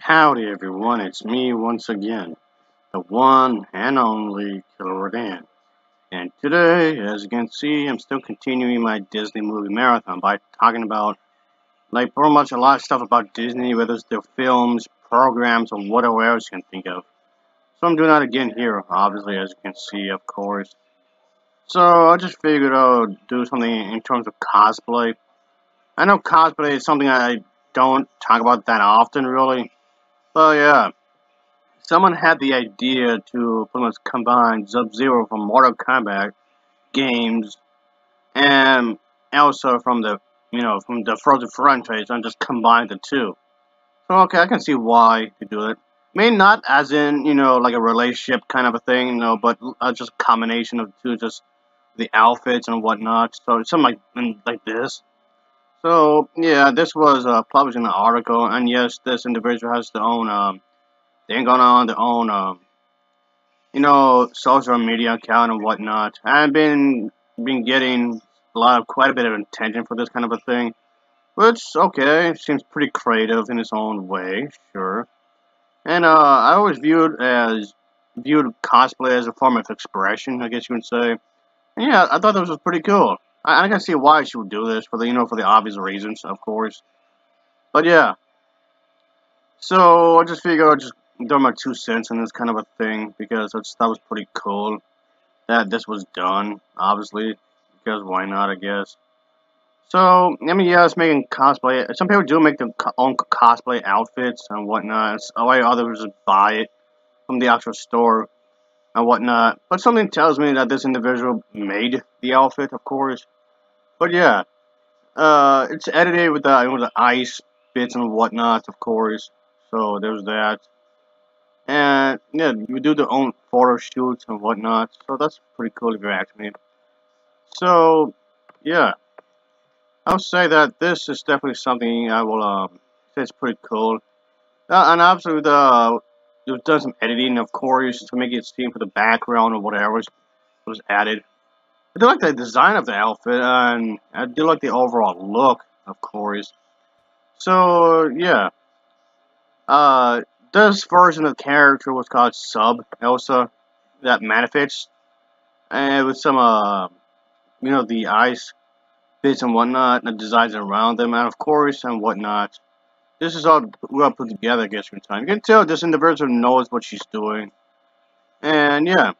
Howdy everyone, it's me once again, the one and only Killer Dan. And today, as you can see, I'm still continuing my Disney movie marathon by talking about, like, pretty much a lot of stuff about Disney, whether it's their films, programs, or whatever else you can think of. So I'm doing that again here, obviously, as you can see, of course. So I just figured I would do something in terms of cosplay. I know cosplay is something I don't talk about that often, really. But yeah, someone had the idea to pretty much combine Sub-Zero from Mortal Kombat games and also from the, you know, from the Frozen franchise and just combine the two. So okay, I can see why you do it. Maybe not as in, you know, like a relationship kind of a thing, you know, but uh, just combination of the two, just the outfits and whatnot. So something like like this. So yeah, this was uh, published in an article, and yes, this individual has their own um, thing going on, their own um, you know, social media account and whatnot. I've been been getting a lot of quite a bit of attention for this kind of a thing, which okay, seems pretty creative in its own way, sure. And uh, I always viewed as viewed cosplay as a form of expression, I guess you would say yeah, I thought this was pretty cool. I, I can see why she would do this for the you know for the obvious reasons, of course. But yeah. So I just figured I'd just throw my two cents on this kind of a thing because thought was pretty cool that this was done, obviously, because why not, I guess. So, I mean, yeah, it's making cosplay. Some people do make their own cosplay outfits and whatnot. Oh, While others buy it from the actual store and whatnot. But something tells me that this individual made the outfit, of course. But yeah, uh, it's edited with the, with the ice bits and whatnot, of course. So there's that. And yeah, you do their own photo shoots and whatnot. So that's pretty cool if you ask me. So yeah, I'll say that this is definitely something I will um say it's pretty cool. Uh, and obviously the We've done some editing, of course, to make it seem for the background or whatever was, was added. I do like the design of the outfit, and I do like the overall look, of course. So, yeah. Uh, this version of the character was called Sub Elsa, that manifests, and with some, uh, you know, the ice bits and whatnot, and the designs around them, and of course, and whatnot. This is all well put together, I guess, in time. You can tell this individual knows what she's doing. And, yeah.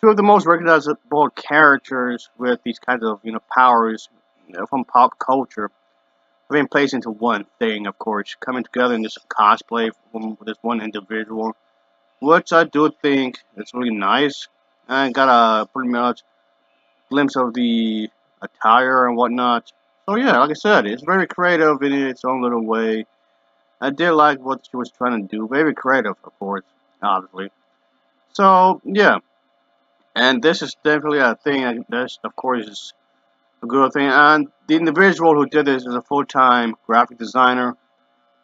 Two of the most recognizable characters with these kinds of, you know, powers from pop culture have been placed into one thing, of course, coming together in this cosplay from this one individual, which I do think is really nice. I got a pretty much glimpse of the attire and whatnot. So yeah, like I said, it's very creative in its own little way. I did like what she was trying to do. Very creative, of course, obviously. So yeah, and this is definitely a thing. This, of course, is a good thing. And the individual who did this is a full-time graphic designer.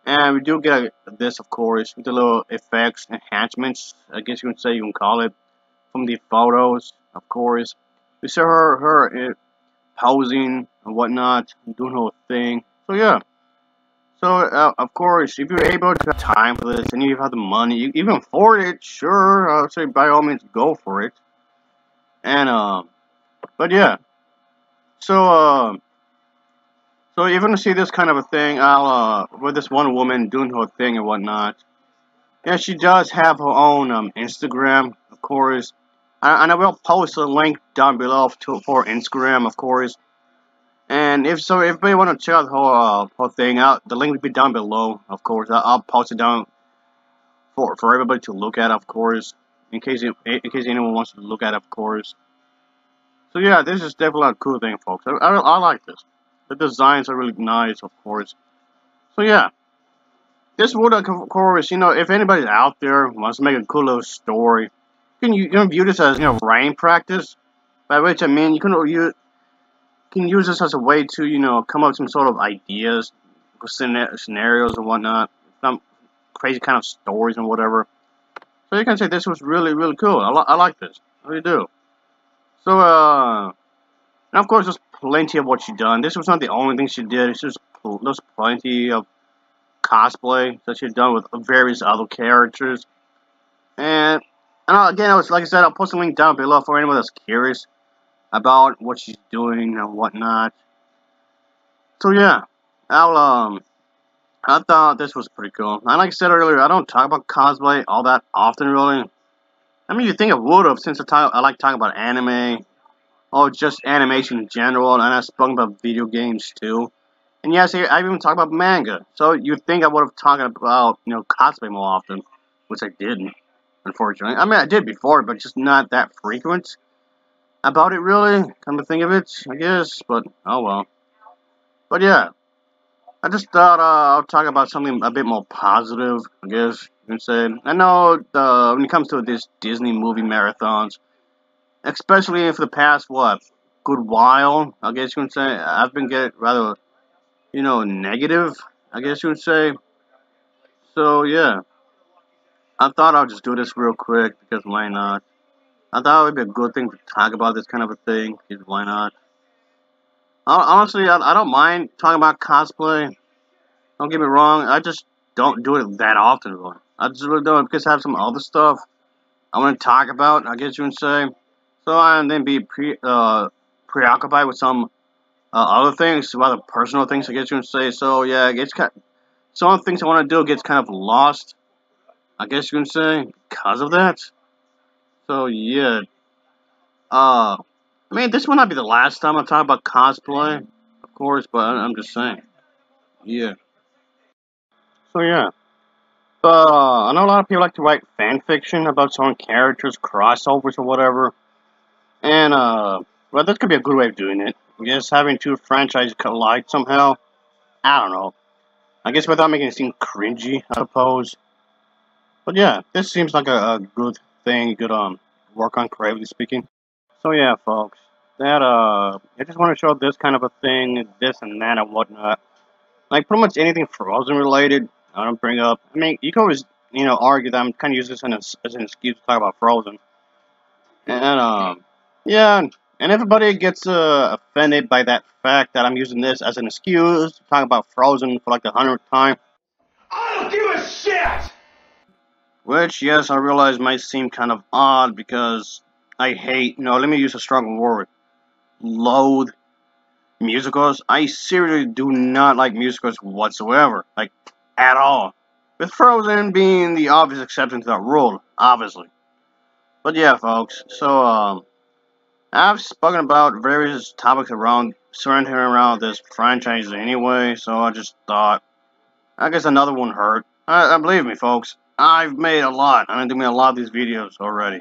And we do get this, of course, with the little effects, enhancements, I guess you can say, you can call it, from the photos, of course. We saw her, her eh, posing and whatnot, doing her thing. So yeah. So uh, of course, if you're able to have time for this and you have the money, you even afford it, sure, I would say by all means go for it. And um, but yeah. So um. So you're gonna see this kind of a thing, I'll uh, with this one woman doing her thing and whatnot. Yeah, she does have her own um, Instagram, of course. And I will post a link down below to, for Instagram, of course. And if so, if you want to check out the whole, uh, whole thing out, the link will be down below, of course. I'll post it down for for everybody to look at, of course, in case in case anyone wants to look at, of course. So yeah, this is definitely a cool thing, folks. I, I, I like this. The designs are really nice, of course. So yeah, this would, of course, you know, if anybody's out there wants to make a cool little story, can you, you can view this as you know writing practice, by which I mean you can you can use this as a way to you know come up with some sort of ideas, scenarios and whatnot, some crazy kind of stories and whatever. So you can say this was really really cool. I, li I like this. I really do. So uh, and of course there's plenty of what she done. This was not the only thing she did. It's just there's plenty of cosplay that she's done with various other characters. And, and again, I was like I said, I'll post a link down below for anyone that's curious about what she's doing and whatnot. So yeah, I'll um, I thought this was pretty cool. And like I said earlier, I don't talk about cosplay all that often, really. I mean, you think I would have since I, I like talking about anime, or just animation in general, and I've spoken about video games too. And yes, I even talked about manga. So you'd think I would have talked about, you know, cosplay more often, which I didn't, unfortunately. I mean, I did before, but just not that frequent about it, really. Come to think of it, I guess. But, oh well. But yeah, I just thought uh, I'll talk about something a bit more positive, I guess you can say. I know uh, when it comes to this Disney movie marathons, especially for the past, what, good while, I guess you can say, I've been getting rather, you know, negative, I guess you would say. So, yeah. I thought I'll just do this real quick, because why not? I thought it would be a good thing to talk about this kind of a thing, because why not? Honestly, I, don't mind talking about cosplay. Don't get me wrong. I just don't do it that often. I just really don't because I have some other stuff I want to talk about. I guess you would say. So I then be pre uh, preoccupied with some uh, other things, other personal things. I guess you would say. So yeah, it gets kind. Of, some things I want to do gets kind of lost. I guess you can say because of that. So yeah. Uh, I mean, this will not be the last time I talk about cosplay, of course, but I'm just saying. Yeah. So, yeah. Uh, I know a lot of people like to write fan fiction about certain characters, crossovers, or whatever. And, uh, well, this could be a good way of doing it. I guess having two franchises collide somehow. I don't know. I guess without making it seem cringy, I suppose. But yeah, this seems like a, a good thing, good um work on creatively speaking. So yeah, folks, that uh, I just want to show this kind of a thing, this and that and whatnot. Like pretty much anything Frozen related, I don't bring up. I mean, you can always, you know, argue that I'm kind of using this as, as an excuse to talk about Frozen. And um, yeah, and everybody gets uh, offended by that fact that I'm using this as an excuse to talk about Frozen for like the hundredth time. I don't give a shit! Which, yes, I realize might seem kind of odd because I hate, no, let me use a stronger word. Loathe musicals. I seriously do not like musicals whatsoever. Like, at all. With Frozen being the obvious exception to that rule, obviously. But yeah, folks, so, um, I've spoken about various topics around, surrounding around this franchise anyway, so I just thought, I guess another one hurt. I, I believe me, folks, I've made a lot. I've been doing a lot of these videos already.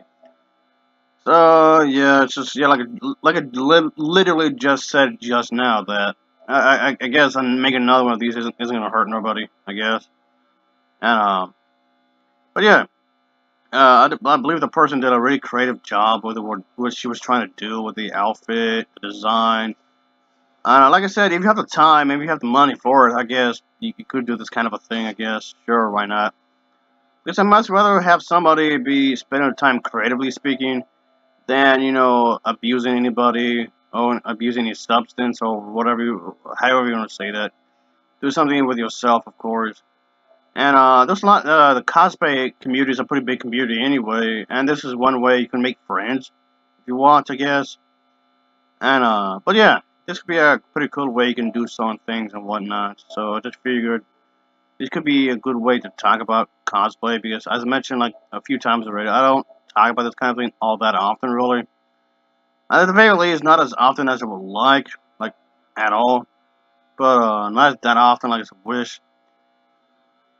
So yeah, it's just yeah, like a, like li literally just said just now that I, I, I guess I'm making another one of these isn't isn't gonna hurt nobody. I guess, and um, but yeah, uh, I, I believe the person did a really creative job with what what she was trying to do with the outfit, the design. Uh, like I said, if you have the time, if you have the money for it, I guess you could do this kind of a thing. I guess, sure, why not? Because I much rather have somebody be spending time creatively speaking than you know abusing anybody or abusing any substance or whatever you, however you want to say that. Do something with yourself, of course. And uh, there's a lot. Uh, the cosplay community is a pretty big community anyway, and this is one way you can make friends if you want, I guess. And uh, but yeah, this could be a pretty cool way you can do some things and whatnot. So I just figured this could be a good way to talk about cosplay because, as I mentioned like a few times already, I don't talk about this kind of thing all that often, really. At the very least, not as often as I would like, like, at all. But, uh, not that often, like I wish.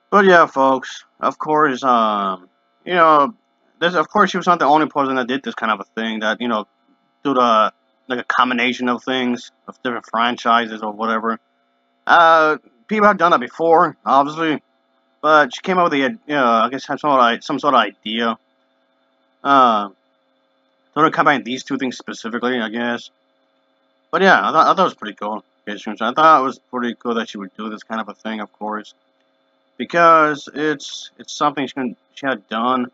But yeah, folks, of course, um, you know, this, of course, she was not the only person that did this kind of a thing, that, you know, do the, like a combination of things, of different franchises or whatever. Uh, people have done that before, obviously, but she came up with the, you know, I guess some sort of, some sort of idea uh, sort of combine these two things specifically, I guess. But yeah, I thought, I thought it was pretty cool. I thought it was pretty cool that she would do this kind of a thing, of course, because it's it's something she can, she had done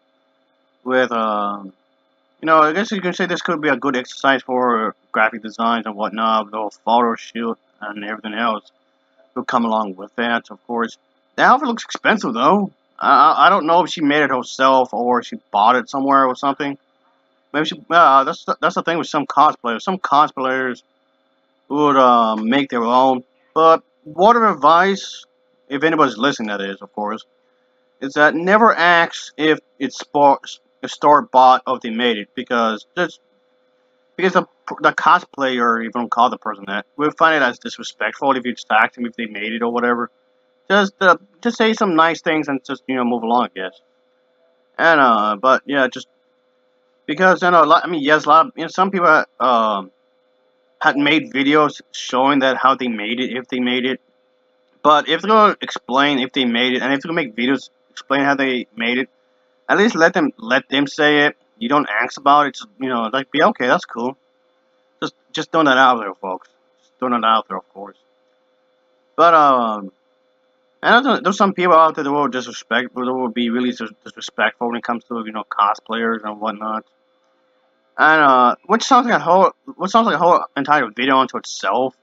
with um, you know, I guess you can say this could be a good exercise for graphic designs and whatnot, the whole photo shoot and everything else will come along with that, of course. the outfit looks expensive though. I I don't know if she made it herself or she bought it somewhere or something. Maybe she. Uh, that's the, that's the thing with some cosplayers. Some cosplayers would uh, make their own. But what advice, if anybody's listening, that is, of course, is that never ask if it's a store bought or they made it because just because the the cosplayer, don't call the person that, will find it as disrespectful if you ask them if they made it or whatever. Just uh, just say some nice things and just you know move along, I guess. And uh, but yeah, just because you know, a lot, I mean, yes, a lot. Of, you know, some people um had made videos showing that how they made it, if they made it. But if they're gonna explain if they made it, and if they're gonna make videos explain how they made it, at least let them let them say it. You don't ask about it. Just, you know, like be okay. That's cool. Just just throwing that out there, folks. Just throwing that out there, of course. But um, and there's some people out there that will disrespect, that will be really disrespectful when it comes to you know cosplayers and whatnot. And uh, which sounds like a whole, what sounds like a whole entire video unto itself.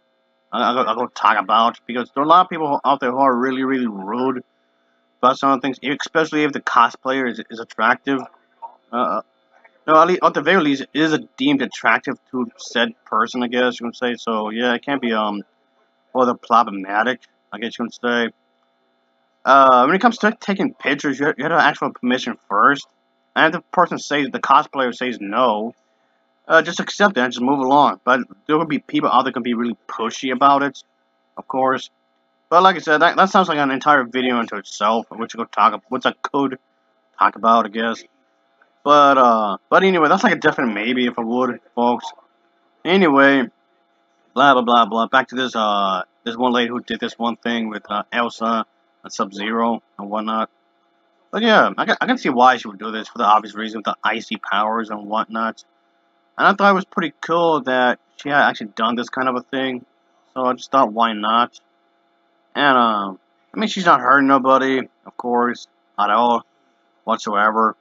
I'll, I'll, I'll talk about because there are a lot of people out there who are really, really rude about some things, especially if the cosplayer is, is attractive. Uh, no, at, least, at the very least, it is deemed attractive to said person, I guess you can say. So yeah, it can't be um, rather problematic, I guess you can say. Uh, when it comes to taking pictures, you have, you have to ask for permission first. And if the person says, the cosplayer says no, uh, just accept it and just move along. But there will be people out there can be really pushy about it, of course. But like I said, that, that sounds like an entire video into itself, which could talk which I could talk about, I guess. But uh, but anyway, that's like a definite maybe if I would, folks. Anyway, blah blah blah blah. Back to this uh, this one lady who did this one thing with uh, Elsa and Sub Zero and whatnot. But yeah, I can, I can see why she would do this for the obvious reason with the icy powers and whatnot. And I thought it was pretty cool that she had actually done this kind of a thing. So I just thought, why not? And, um, I mean, she's not hurting nobody, of course, at all, whatsoever.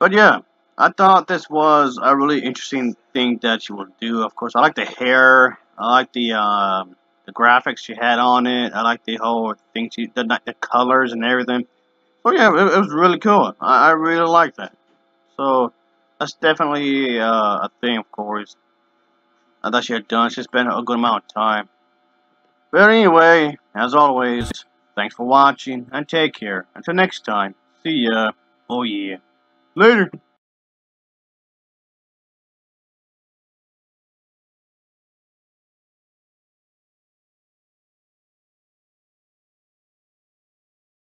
But yeah, I thought this was a really interesting thing that she would do. Of course, I like the hair. I like the, um, the graphics she had on it. I like the whole thing she, the, the colors and everything. So yeah, it, it was really cool. I, I really like that. So that's definitely uh, a thing, of course. I thought she had done. She spent a good amount of time. But anyway, as always, thanks for watching and take care. Until next time, see ya. Oh yeah. Later.